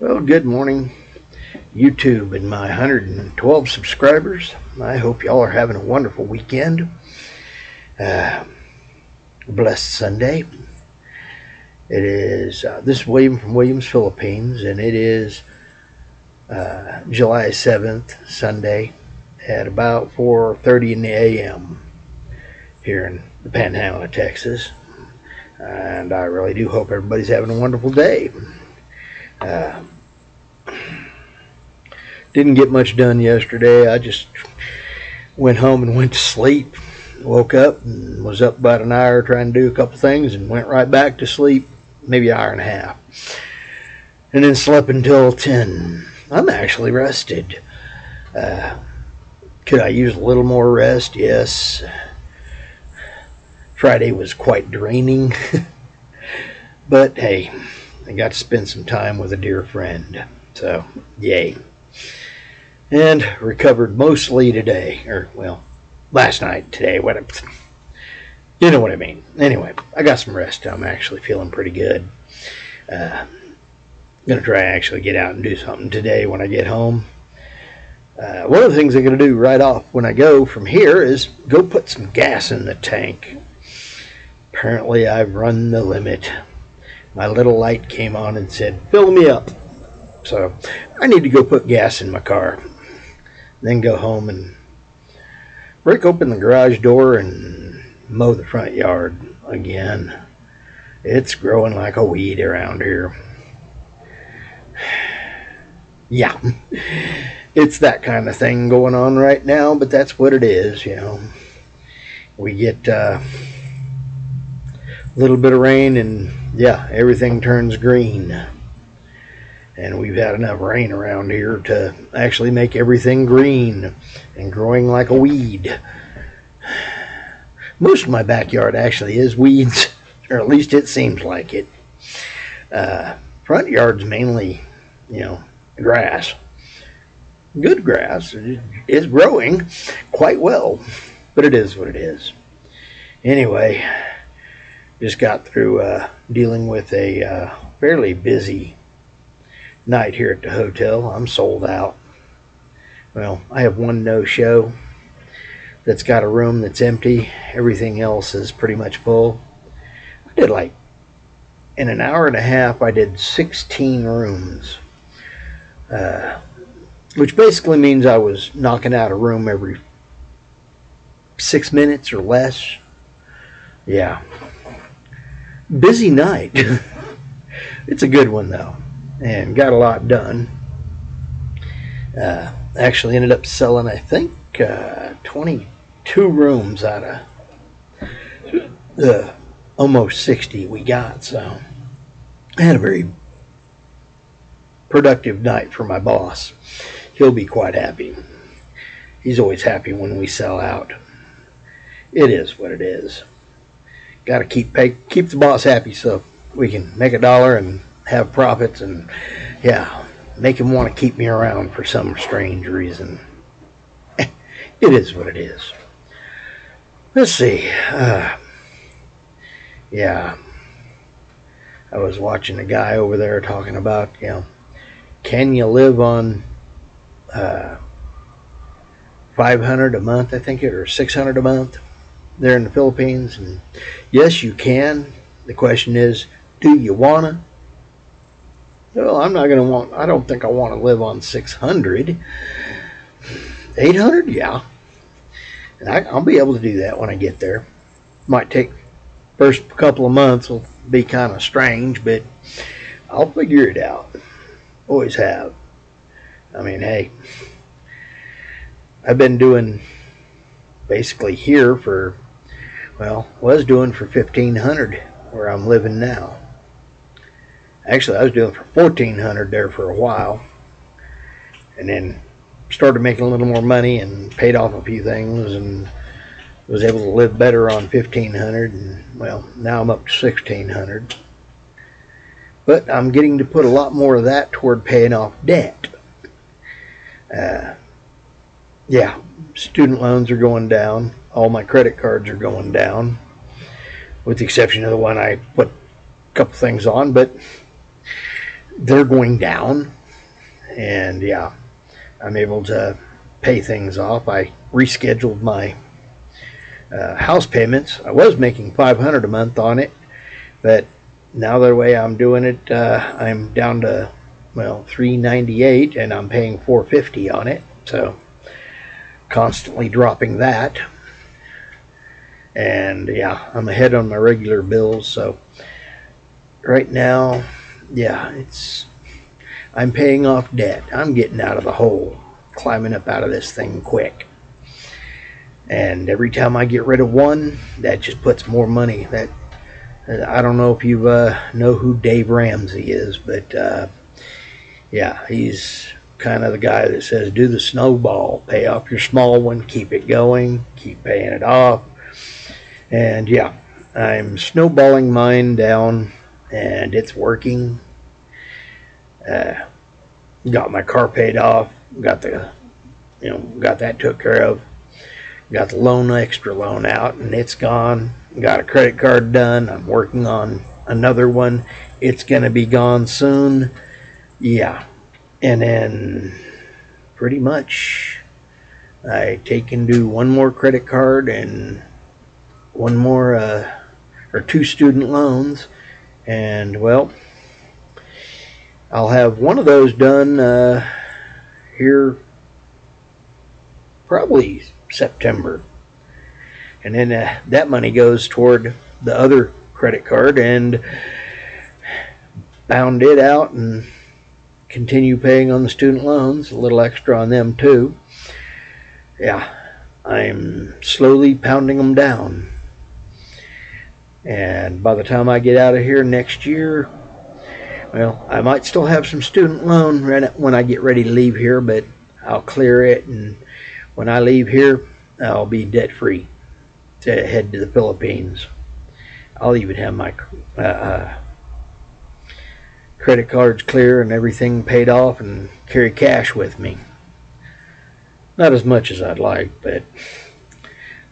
Well, good morning, YouTube and my 112 subscribers. I hope y'all are having a wonderful weekend. Uh, blessed Sunday. It is, uh, this is William from Williams, Philippines, and it is uh, July 7th, Sunday, at about 4.30 in the a.m. here in the Panhandle of Texas. And I really do hope everybody's having a wonderful day. Uh, didn't get much done yesterday. I just went home and went to sleep. Woke up and was up about an hour trying to do a couple things and went right back to sleep, maybe an hour and a half. And then slept until 10. I'm actually rested. Uh, could I use a little more rest? Yes. Friday was quite draining. but hey, I got to spend some time with a dear friend. So, yay. And recovered mostly today. Or, well, last night, today, whatever. You know what I mean. Anyway, I got some rest. I'm actually feeling pretty good. Uh, going to try actually get out and do something today when I get home. Uh, one of the things I'm going to do right off when I go from here is go put some gas in the tank. Apparently, I've run the limit. My little light came on and said, fill me up. So I need to go put gas in my car. Then go home and break open the garage door and mow the front yard again. It's growing like a weed around here. Yeah, it's that kind of thing going on right now, but that's what it is, you know. We get uh, little bit of rain and yeah, everything turns green. And we've had enough rain around here to actually make everything green and growing like a weed. Most of my backyard actually is weeds, or at least it seems like it. Uh, front yard's mainly, you know, grass. Good grass. is growing quite well, but it is what it is. Anyway, just got through uh, dealing with a uh, fairly busy night here at the hotel. I'm sold out. Well, I have one no show that's got a room that's empty. Everything else is pretty much full. I did like in an hour and a half, I did 16 rooms, uh, which basically means I was knocking out a room every six minutes or less. Yeah. Busy night. it's a good one, though, and got a lot done. Uh, actually ended up selling, I think, uh, 22 rooms out of the almost 60 we got. So I had a very productive night for my boss. He'll be quite happy. He's always happy when we sell out. It is what it is. Got to keep pay, keep the boss happy so we can make a dollar and have profits and yeah, make him want to keep me around for some strange reason. it is what it is. Let's see. Uh, yeah. I was watching a guy over there talking about, you know, can you live on uh, 500 a month, I think it, or 600 a month there in the Philippines? And yes, you can. The question is, do you want to? Well, I'm not to want, I don't think I want to live on 600. 800? Yeah. And I, I'll be able to do that when I get there. Might take first couple of months will be kind of strange, but I'll figure it out. Always have. I mean, hey, I've been doing basically here for, well, was doing for 1500 where I'm living now. Actually, I was doing for 1400 there for a while. And then started making a little more money and paid off a few things and was able to live better on 1500 and well now I'm up to 1600 but I'm getting to put a lot more of that toward paying off debt uh, yeah student loans are going down all my credit cards are going down with the exception of the one I put a couple things on but they're going down. And yeah, I'm able to pay things off. I rescheduled my uh, house payments. I was making 500 a month on it, but now the way I'm doing it, uh, I'm down to well 398, and I'm paying 450 on it. So constantly dropping that. And yeah, I'm ahead on my regular bills. So right now, yeah, it's I'm paying off debt. I'm getting out of the hole, climbing up out of this thing quick. And every time I get rid of one, that just puts more money. That I don't know if you uh, know who Dave Ramsey is, but uh, yeah, he's kind of the guy that says do the snowball, pay off your small one, keep it going, keep paying it off. And yeah, I'm snowballing mine down and it's working. Uh, got my car paid off, got the, you know, got that took care of. Got the loan, extra loan out, and it's gone. Got a credit card done. I'm working on another one. It's going to be gone soon. Yeah. And then pretty much I take and do one more credit card and one more, uh, or two student loans. And well, I'll have one of those done uh, here probably September. And then uh, that money goes toward the other credit card and bound it out and continue paying on the student loans, a little extra on them too. Yeah, I'm slowly pounding them down. And by the time I get out of here next year, well, I might still have some student loan when I get ready to leave here, but I'll clear it. And when I leave here, I'll be debt free to head to the Philippines. I'll even have my uh, uh, credit cards clear and everything paid off and carry cash with me. Not as much as I'd like, but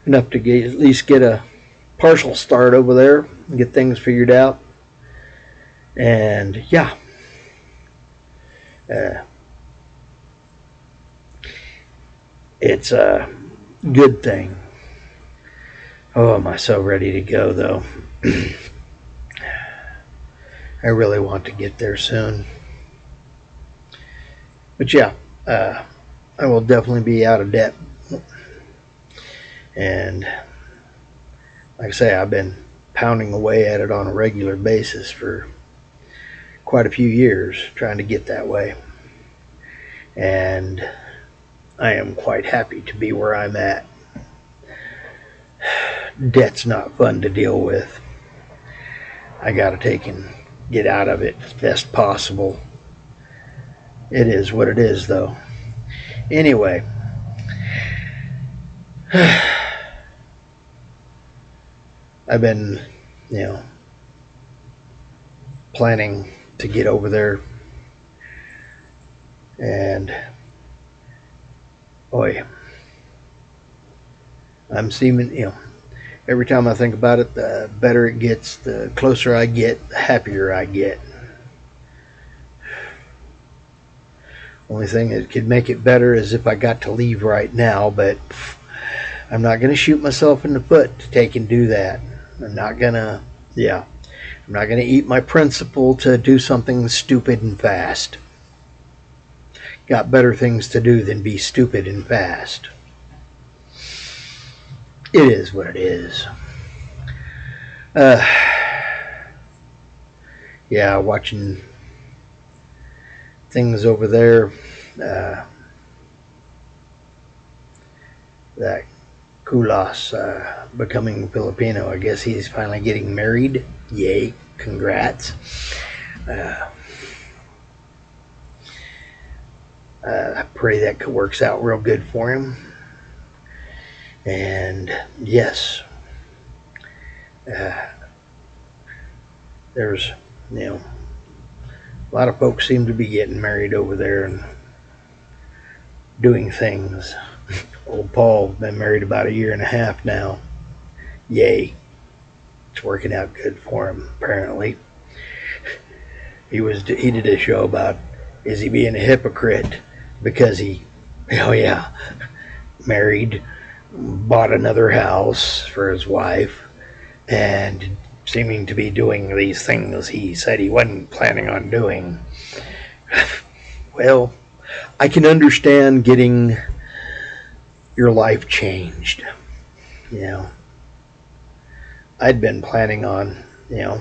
enough to get, at least get a partial start over there and get things figured out. And yeah. Uh, it's a good thing. Oh, am I so ready to go, though? I really want to get there soon. But yeah, uh, I will definitely be out of debt. And like I say, I've been pounding away at it on a regular basis for quite a few years trying to get that way. And I am quite happy to be where I'm at. Debt's not fun to deal with. I got to take and get out of it as best possible. It is what it is, though. Anyway, I've been, you know, planning to get over there. And boy, I'm seeming, you know, every time I think about it, the better it gets, the closer I get, the happier I get. Only thing that could make it better is if I got to leave right now, but I'm not going to shoot myself in the foot to take and do that. I'm not going to, yeah. I'm not going to eat my principle to do something stupid and fast. Got better things to do than be stupid and fast. It is what it is. Uh, yeah, watching things over there. Uh, that Kulas uh, becoming Filipino. I guess he's finally getting married. Yay, congrats. Uh, uh, I pray that works out real good for him. And yes, uh, there's, you know, a lot of folks seem to be getting married over there and doing things. Old Paul's been married about a year and a half now. Yay. It's working out good for him, apparently. he was he did a show about is he being a hypocrite because he oh yeah married bought another house for his wife and seeming to be doing these things he said he wasn't planning on doing well i can understand getting your life changed you know i'd been planning on you know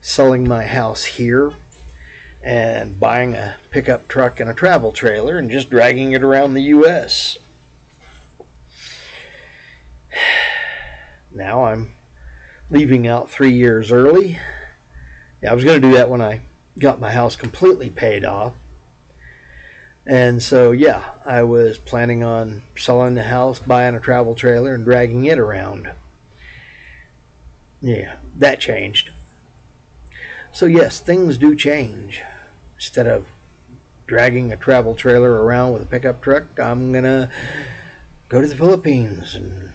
selling my house here and buying a pickup truck and a travel trailer and just dragging it around the U.S. Now I'm leaving out three years early. Yeah, I was going to do that when I got my house completely paid off. And so, yeah, I was planning on selling the house, buying a travel trailer, and dragging it around. Yeah, that changed. So, yes, things do change instead of dragging a travel trailer around with a pickup truck, I'm gonna go to the Philippines and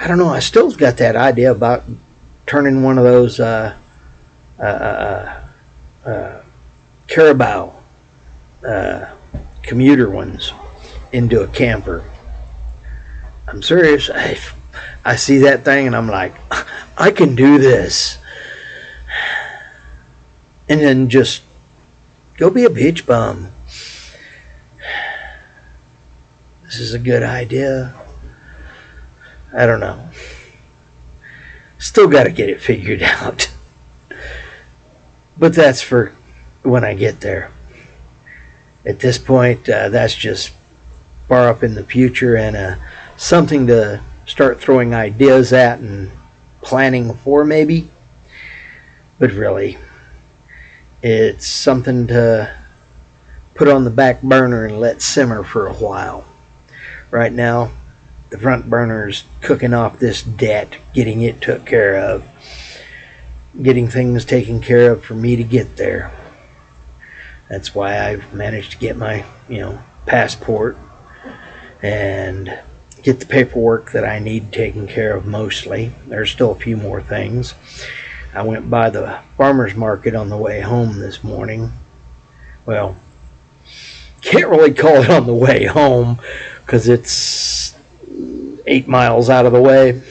I don't know. I still got that idea about turning one of those uh, uh, uh, uh Carabao uh, commuter ones into a camper. I'm serious. I, I see that thing and I'm like, I can do this. And then just Go be a beach bum. This is a good idea. I don't know. Still got to get it figured out. But that's for when I get there. At this point, uh, that's just far up in the future and uh, something to start throwing ideas at and planning for, maybe. But really, it's something to put on the back burner and let simmer for a while. Right now, the front burner is cooking off this debt, getting it took care of, getting things taken care of for me to get there. That's why I've managed to get my, you know, passport and get the paperwork that I need taken care of mostly. There's still a few more things. I went by the farmer's market on the way home this morning. Well, can't really call it on the way home because it's eight miles out of the way.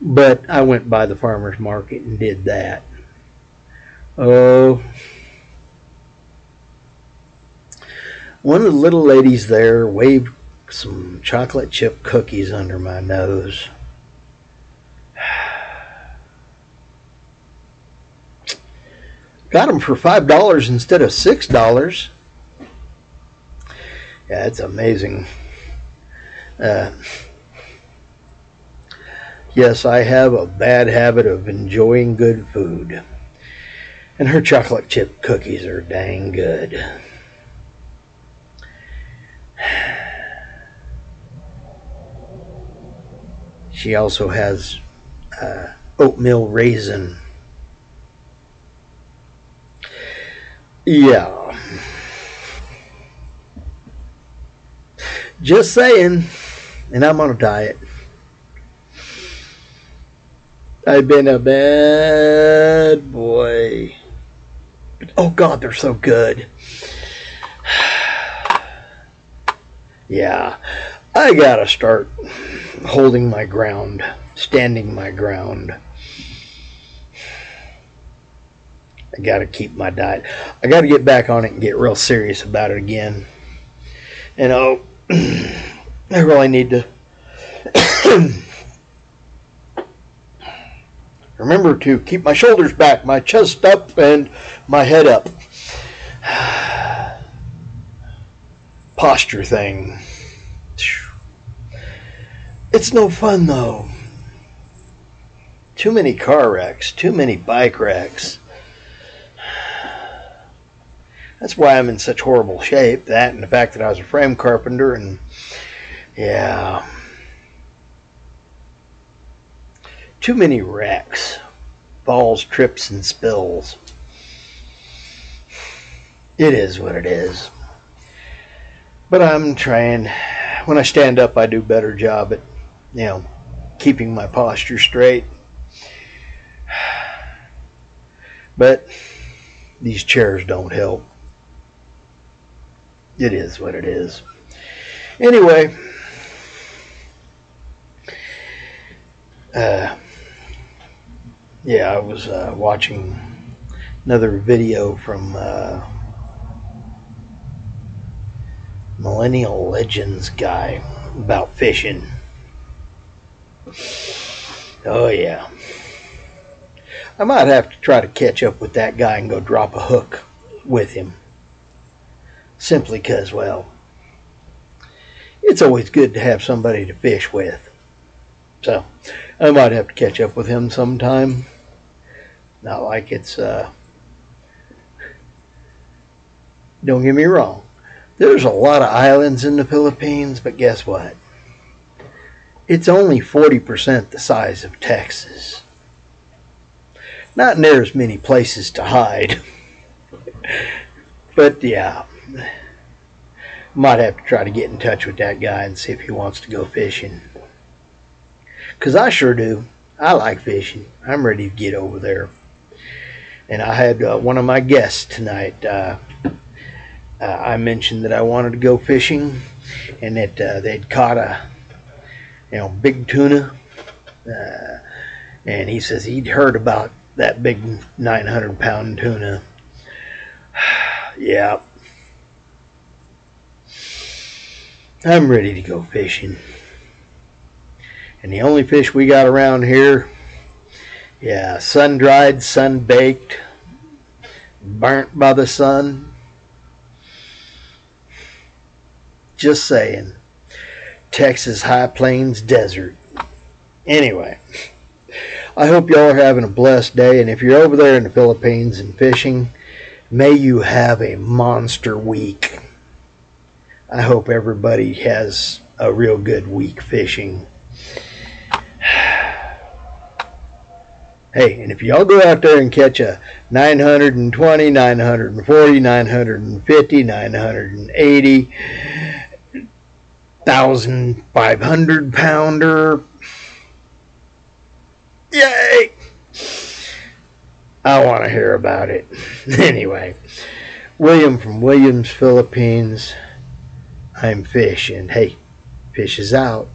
But I went by the farmer's market and did that. Oh, one of the little ladies there waved some chocolate chip cookies under my nose. Got them for $5 instead of $6. Yeah, it's amazing. Uh, yes, I have a bad habit of enjoying good food. And her chocolate chip cookies are dang good. She also has uh, oatmeal raisin Yeah. Just saying. And I'm on a diet. I've been a bad boy. Oh God, they're so good. yeah, I gotta start holding my ground, standing my ground. I got to keep my diet. I got to get back on it and get real serious about it again. You oh, know, I really need to remember to keep my shoulders back, my chest up, and my head up. Posture thing. It's no fun though. Too many car wrecks, too many bike wrecks that's why I'm in such horrible shape. That and the fact that I was a frame carpenter, and yeah, too many wrecks, falls, trips, and spills. It is what it is. But I'm trying. When I stand up, I do a better job at, you know, keeping my posture straight. But these chairs don't help. It is what it is. Anyway, uh, yeah, I was uh, watching another video from uh, Millennial Legends guy about fishing. Oh, yeah. I might have to try to catch up with that guy and go drop a hook with him. Simply because, well, it's always good to have somebody to fish with. So, I might have to catch up with him sometime. Not like it's, uh, don't get me wrong. There's a lot of islands in the Philippines, but guess what? It's only 40% the size of Texas. Not near as many places to hide. but yeah, might have to try to get in touch with that guy and see if he wants to go fishing. Because I sure do. I like fishing. I'm ready to get over there. And I had uh, one of my guests tonight. Uh, uh, I mentioned that I wanted to go fishing and that uh, they'd caught a you know big tuna. Uh, and he says he'd heard about that big 900 pound tuna. yeah. I'm ready to go fishing. And the only fish we got around here, yeah, sun dried, sun baked, burnt by the sun. Just saying. Texas High Plains Desert. Anyway. I hope y'all are having a blessed day. And if you're over there in the Philippines and fishing, may you have a monster week. I hope everybody has a real good week fishing. Hey, and if y'all go out there and catch a 920, 940, 950, 980, 1,500 pounder, Yay! I want to hear about it. anyway, William from Williams, Philippines. I'm Fish, and hey, Fish is out.